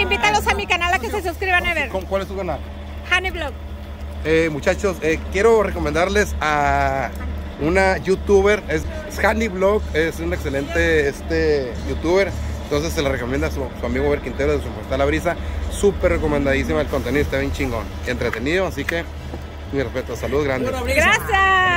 invítalos a mi canal a que se suscriban a ver. ¿Cuál es tu canal? Honeyblog. Eh, muchachos, eh, quiero recomendarles a una youtuber, es, es Handy Vlog, es un excelente este, youtuber, entonces se la recomienda a su, su amigo Ver Quintero de su portal La Brisa, súper recomendadísima el contenido, está bien chingón, entretenido, así que mi respeto, salud grande. Gracias.